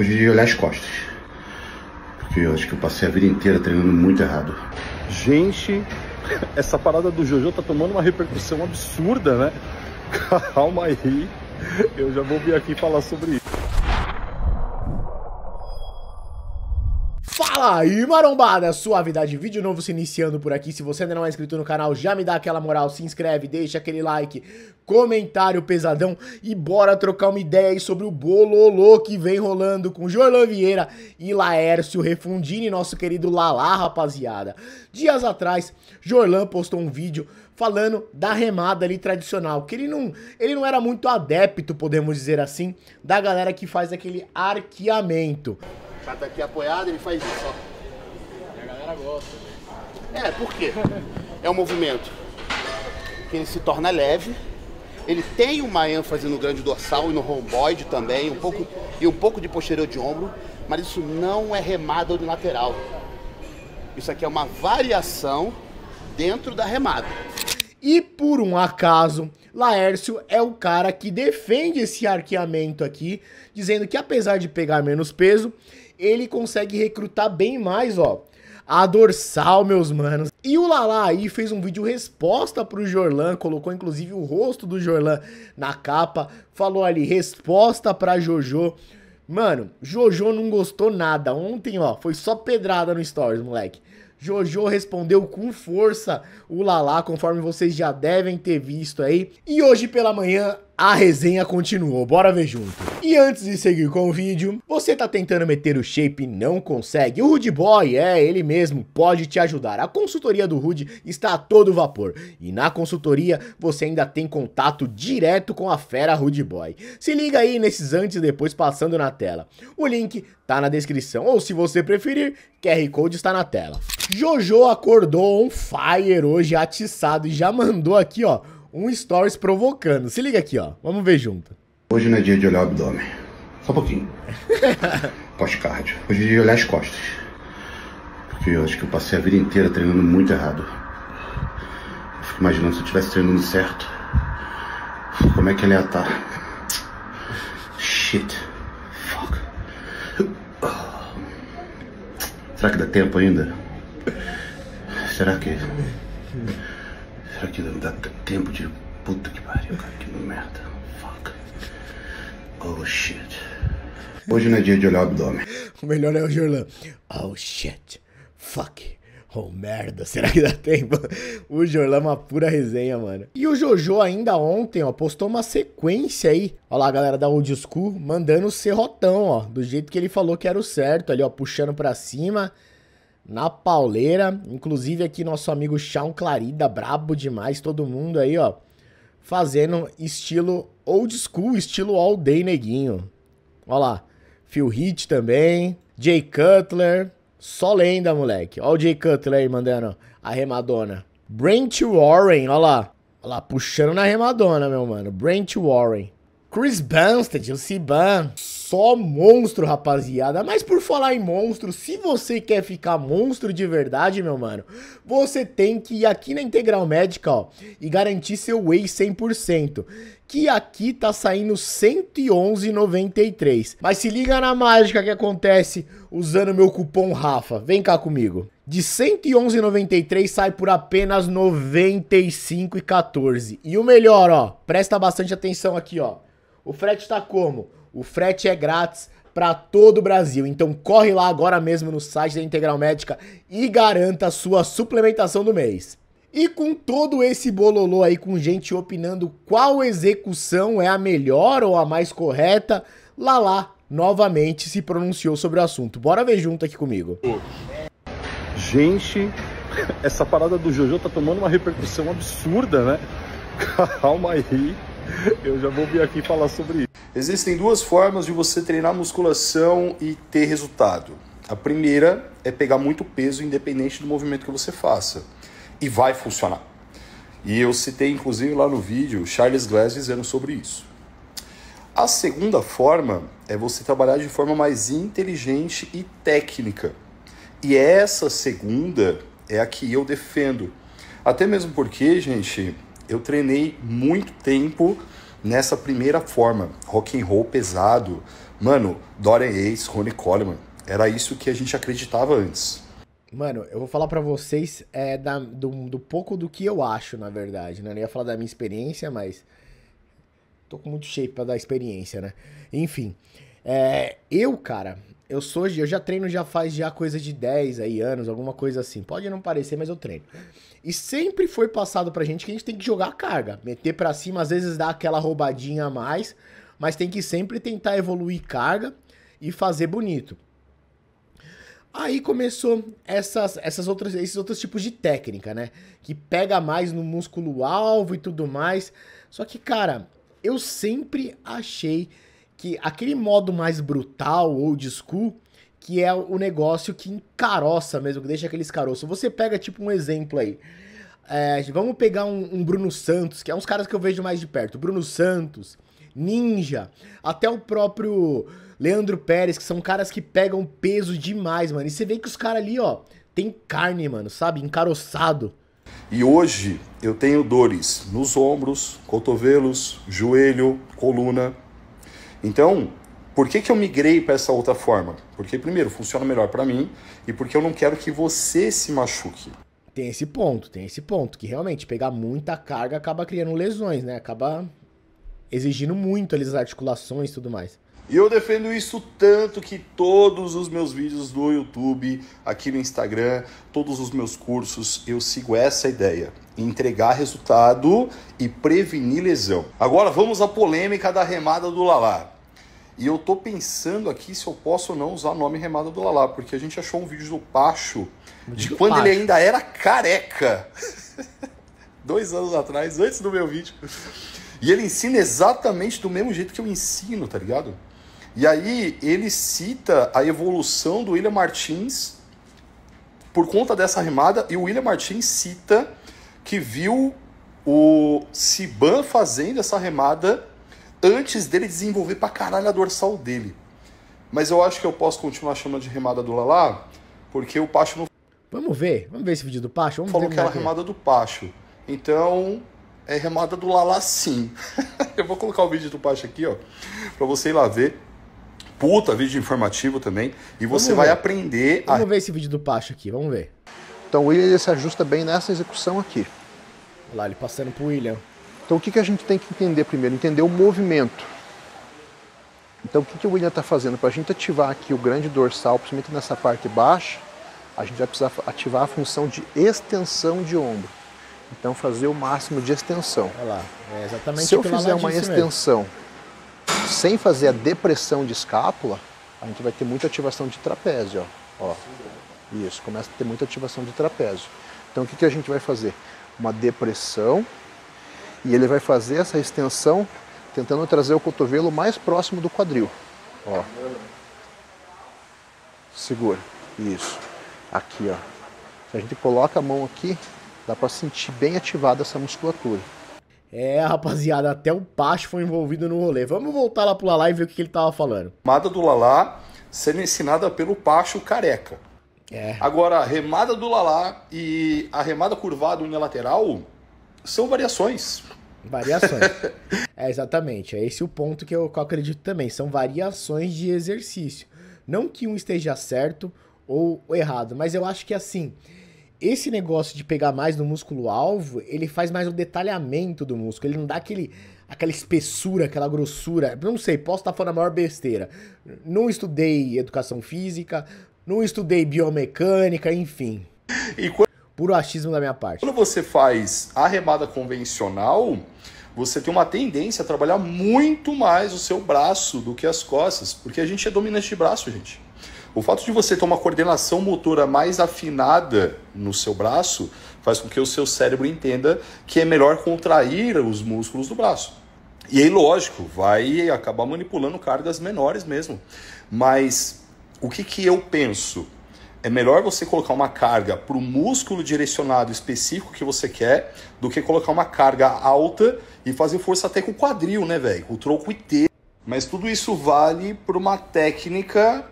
Hoje de olhar as costas. Porque eu acho que eu passei a vida inteira treinando muito errado. Gente, essa parada do Jojo tá tomando uma repercussão absurda, né? Calma aí, eu já vou vir aqui falar sobre isso. Fala aí, marombada! Suavidade, vídeo novo se iniciando por aqui. Se você ainda não é inscrito no canal, já me dá aquela moral, se inscreve, deixa aquele like, comentário pesadão e bora trocar uma ideia aí sobre o bololô que vem rolando com Jorlan Vieira e Laércio Refundini, nosso querido Lalá, rapaziada. Dias atrás, Jorlan postou um vídeo falando da remada ali tradicional, que ele não, ele não era muito adepto, podemos dizer assim, da galera que faz aquele arqueamento. O cara tá aqui apoiado, ele faz isso, ó. E a galera gosta. É, por quê? É um movimento que ele se torna leve, ele tem uma ênfase no grande dorsal e no romboide também, um pouco, e um pouco de posterior de ombro, mas isso não é remada unilateral. Isso aqui é uma variação dentro da remada. E por um acaso, Laércio é o cara que defende esse arqueamento aqui, dizendo que apesar de pegar menos peso, ele consegue recrutar bem mais, ó, a dorsal, meus manos. E o Lala aí fez um vídeo resposta pro Jorlan, colocou inclusive o rosto do Jorlan na capa, falou ali, resposta pra Jojo. Mano, Jojo não gostou nada. Ontem, ó, foi só pedrada no Stories, moleque. Jojo respondeu com força o Lala, conforme vocês já devem ter visto aí. E hoje pela manhã a resenha continuou, bora ver junto. E antes de seguir com o vídeo, você tá tentando meter o shape e não consegue? O Rude Boy, é ele mesmo, pode te ajudar. A consultoria do Rude está a todo vapor. E na consultoria você ainda tem contato direto com a fera Rude Boy. Se liga aí nesses antes e depois passando na tela. O link tá na descrição, ou se você preferir, QR Code está na tela. Jojo acordou on fire hoje, atiçado, e já mandou aqui, ó, um stories provocando. Se liga aqui, ó. Vamos ver junto. Hoje não é dia de olhar o abdômen. Só um pouquinho. Pós-cardio. Hoje é dia de olhar as costas. Porque eu acho que eu passei a vida inteira treinando muito errado. Eu fico imaginando se eu estivesse treinando certo. Como é que ele ia estar? Shit. Fuck. Será que dá tempo ainda? Será que. Será que dá tempo de. Puta que pariu, cara, que merda. Fuck. Oh shit. Hoje não é dia de olhar o abdômen. O melhor é o Jorlan. Oh shit. Fuck. Oh merda, será que dá tempo? O Jorlan é uma pura resenha, mano. E o Jojo ainda ontem, ó, postou uma sequência aí. Ó lá galera da Old School mandando o serrotão, ó. Do jeito que ele falou que era o certo ali, ó. Puxando pra cima na pauleira. Inclusive aqui nosso amigo Chão Clarida, brabo demais, todo mundo aí, ó, fazendo estilo old school, estilo all day neguinho. Ó lá, Phil Hit também, Jay Cutler, só lenda, moleque. Ó o Jay Cutler aí mandando a remadona. Brent Warren, ó lá. Ó lá, puxando na remadona, meu mano. Brent Warren. Chris Bumstead, o Ciban. Só monstro, rapaziada. Mas por falar em monstro, se você quer ficar monstro de verdade, meu mano, você tem que ir aqui na Integral Médica, ó, e garantir seu whey 100%. Que aqui tá saindo 111,93. Mas se liga na mágica que acontece usando meu cupom Rafa. Vem cá comigo. De 111,93 sai por apenas 95,14. E o melhor, ó, presta bastante atenção aqui, ó. O frete tá como? O frete é grátis para todo o Brasil. Então corre lá agora mesmo no site da Integral Médica e garanta a sua suplementação do mês. E com todo esse bololô aí, com gente opinando qual execução é a melhor ou a mais correta, Lala novamente se pronunciou sobre o assunto. Bora ver junto aqui comigo. Gente, essa parada do Jojo tá tomando uma repercussão absurda, né? Calma aí, eu já vou vir aqui falar sobre isso. Existem duas formas de você treinar musculação e ter resultado. A primeira é pegar muito peso independente do movimento que você faça. E vai funcionar. E eu citei inclusive lá no vídeo Charles Glass dizendo sobre isso. A segunda forma é você trabalhar de forma mais inteligente e técnica. E essa segunda é a que eu defendo. Até mesmo porque, gente, eu treinei muito tempo nessa primeira forma, rock and roll pesado, Mano, Dorian Yates, Ronnie Coleman, era isso que a gente acreditava antes. Mano, eu vou falar pra vocês é, da, do, do pouco do que eu acho, na verdade, né? Eu não ia falar da minha experiência, mas tô com muito shape pra dar experiência, né? Enfim, é, eu, cara, eu sou, eu já treino já faz já coisa de 10 aí anos, alguma coisa assim. Pode não parecer, mas eu treino. E sempre foi passado pra gente que a gente tem que jogar a carga, meter pra cima, às vezes dá aquela roubadinha a mais, mas tem que sempre tentar evoluir carga e fazer bonito. Aí começou essas, essas outras, esses outros tipos de técnica, né? Que pega mais no músculo alvo e tudo mais. Só que, cara, eu sempre achei que aquele modo mais brutal, old school, que é o negócio que encaroça mesmo, que deixa aqueles caroços. Você pega, tipo, um exemplo aí. É, vamos pegar um, um Bruno Santos, que é uns caras que eu vejo mais de perto. Bruno Santos, Ninja, até o próprio Leandro Pérez, que são caras que pegam peso demais, mano. E você vê que os caras ali, ó, tem carne, mano, sabe? Encaroçado. E hoje eu tenho dores nos ombros, cotovelos, joelho, coluna. Então, por que, que eu migrei para essa outra forma? Porque, primeiro, funciona melhor para mim e porque eu não quero que você se machuque. Tem esse ponto, tem esse ponto, que realmente pegar muita carga acaba criando lesões, né? Acaba exigindo muito ali as articulações e tudo mais. E eu defendo isso tanto que todos os meus vídeos do YouTube, aqui no Instagram, todos os meus cursos, eu sigo essa ideia: entregar resultado e prevenir lesão. Agora vamos à polêmica da remada do Lalá. E eu tô pensando aqui se eu posso ou não usar o nome remada do Lalá, porque a gente achou um vídeo do Pacho de do quando Pacho. ele ainda era careca. Dois anos atrás, antes do meu vídeo. E ele ensina exatamente do mesmo jeito que eu ensino, tá ligado? E aí ele cita a evolução do William Martins por conta dessa remada, e o William Martins cita que viu o Siban fazendo essa remada antes dele desenvolver pra caralho a dorsal dele. Mas eu acho que eu posso continuar chamando de remada do Lalá, porque o Pacho não Vamos ver, vamos ver esse vídeo do Pacho? Vamos falou que era aqui. remada do Pacho. Então, é remada do Lalá sim. eu vou colocar o vídeo do Pacho aqui, ó, pra você ir lá ver. Puta, vídeo informativo também. E você Vamos vai aprender a Vamos ver esse vídeo do Pacho aqui, vamos ver. Então o William ele se ajusta bem nessa execução aqui. Olha lá, ele passando pro William. Então o que, que a gente tem que entender primeiro? Entender o movimento. Então o que, que o William está fazendo? Para a gente ativar aqui o grande dorsal, principalmente nessa parte baixa, a gente vai precisar ativar a função de extensão de ombro. Então fazer o máximo de extensão. Olha lá, é exatamente Se eu fizer uma disse mesmo. Sem fazer a depressão de escápula, a gente vai ter muita ativação de trapézio. Ó. Ó. Isso, começa a ter muita ativação de trapézio. Então o que, que a gente vai fazer? Uma depressão e ele vai fazer essa extensão tentando trazer o cotovelo mais próximo do quadril. Ó. Segura. Isso. Aqui, ó. Se a gente coloca a mão aqui, dá para sentir bem ativada essa musculatura. É, rapaziada, até o Pacho foi envolvido no rolê. Vamos voltar lá pro Lala e ver o que, que ele tava falando. remada do Lalá sendo ensinada pelo Pacho careca. É. Agora, a remada do Lalá e a remada curvada unilateral são variações. Variações. é, exatamente. É esse o ponto que eu, que eu acredito também. São variações de exercício. Não que um esteja certo ou errado, mas eu acho que assim, esse negócio de pegar mais no músculo alvo, ele faz mais o detalhamento do músculo. Ele não dá aquele, aquela espessura, aquela grossura. Não sei, posso estar falando a maior besteira. Não estudei educação física, não estudei biomecânica, enfim. E quando Puro achismo da minha parte. Quando você faz a remada convencional, você tem uma tendência a trabalhar muito mais o seu braço do que as costas, porque a gente é dominante de braço, gente. O fato de você ter uma coordenação motora mais afinada no seu braço faz com que o seu cérebro entenda que é melhor contrair os músculos do braço. E aí, lógico, vai acabar manipulando cargas menores mesmo. Mas o que, que eu penso? É melhor você colocar uma carga para o músculo direcionado específico que você quer do que colocar uma carga alta e fazer força até com o quadril, né, velho? O tronco inteiro. Mas tudo isso vale para uma técnica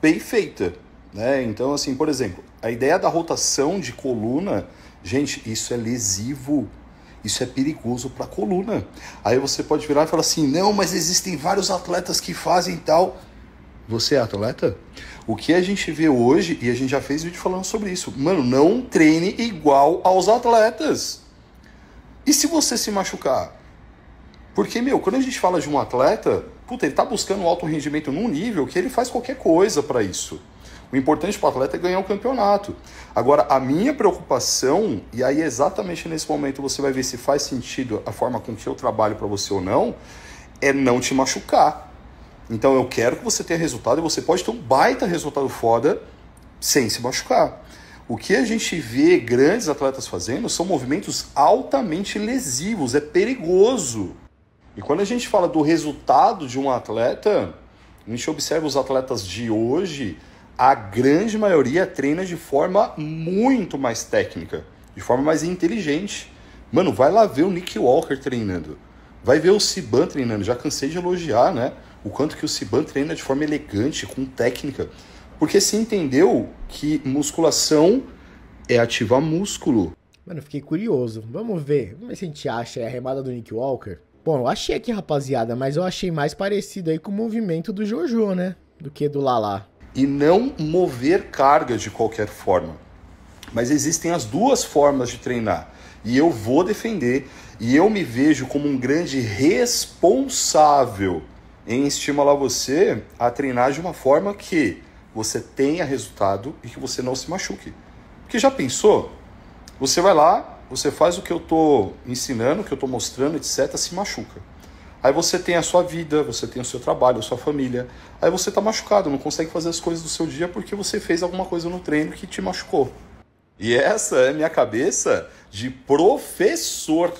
bem feita, né? Então, assim, por exemplo, a ideia da rotação de coluna, gente, isso é lesivo. Isso é perigoso para a coluna. Aí você pode virar e falar assim: não, mas existem vários atletas que fazem tal. Você é atleta? O que a gente vê hoje, e a gente já fez vídeo falando sobre isso, mano, não treine igual aos atletas. E se você se machucar? Porque, meu, quando a gente fala de um atleta, puta, ele tá buscando um alto rendimento num nível que ele faz qualquer coisa para isso. O importante para o atleta é ganhar o campeonato. Agora, a minha preocupação, e aí exatamente nesse momento você vai ver se faz sentido a forma com que eu trabalho para você ou não, é não te machucar. Então eu quero que você tenha resultado e você pode ter um baita resultado foda sem se machucar. O que a gente vê grandes atletas fazendo são movimentos altamente lesivos, é perigoso. E quando a gente fala do resultado de um atleta, a gente observa os atletas de hoje, a grande maioria treina de forma muito mais técnica, de forma mais inteligente. Mano, vai lá ver o Nick Walker treinando. Vai ver o Siban treinando. Já cansei de elogiar, né? O quanto que o Siban treina de forma elegante, com técnica. Porque se entendeu que musculação é ativar músculo. Mano, fiquei curioso. Vamos ver. Vamos ver se a gente acha a remada do Nick Walker. Bom, eu achei aqui, rapaziada, mas eu achei mais parecido aí com o movimento do Jojo, né? Do que do Lala. E não mover carga de qualquer forma. Mas existem as duas formas de treinar. E eu vou defender. E eu me vejo como um grande responsável em estimular você a treinar de uma forma que você tenha resultado e que você não se machuque. Porque já pensou? Você vai lá, você faz o que eu estou ensinando, o que eu estou mostrando, etc., se machuca. Aí você tem a sua vida, você tem o seu trabalho, a sua família. Aí você está machucado, não consegue fazer as coisas do seu dia porque você fez alguma coisa no treino que te machucou. E essa é minha cabeça de professor.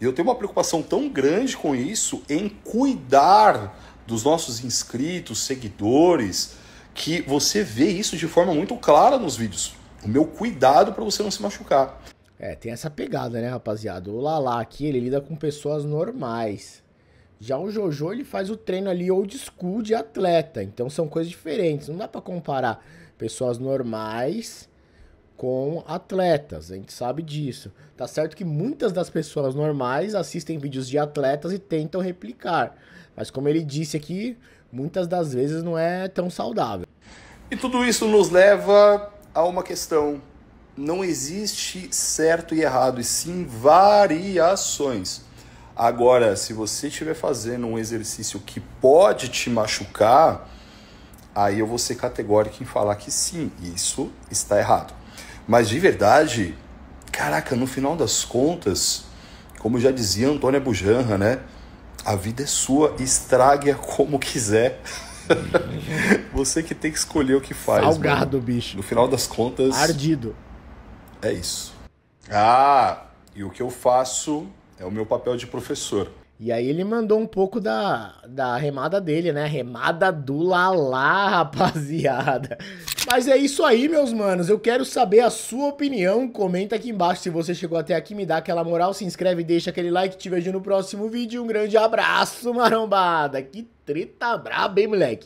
E eu tenho uma preocupação tão grande com isso em cuidar dos nossos inscritos, seguidores, que você vê isso de forma muito clara nos vídeos. O meu cuidado para você não se machucar. É, tem essa pegada, né, rapaziada? O Lala aqui, ele lida com pessoas normais. Já o Jojo, ele faz o treino ali old school de atleta. Então são coisas diferentes. Não dá para comparar pessoas normais com atletas. A gente sabe disso. Tá certo que muitas das pessoas normais assistem vídeos de atletas e tentam replicar. Mas como ele disse aqui, muitas das vezes não é tão saudável. E tudo isso nos leva a uma questão não existe certo e errado, e sim variações. Agora, se você estiver fazendo um exercício que pode te machucar, aí eu vou ser categórico em falar que sim, isso está errado. Mas de verdade, caraca, no final das contas, como já dizia Antônia Bujanra, né? A vida é sua, estrague-a como quiser. você que tem que escolher o que faz. Salgado, mano. bicho. No final das contas. Ardido. É isso. Ah, e o que eu faço é o meu papel de professor. E aí ele mandou um pouco da, da remada dele, né? Remada do Lalá, rapaziada. Mas é isso aí, meus manos. Eu quero saber a sua opinião. Comenta aqui embaixo se você chegou até aqui, me dá aquela moral, se inscreve, deixa aquele like. Te vejo no próximo vídeo. Um grande abraço, marombada. Que treta braba, hein, moleque?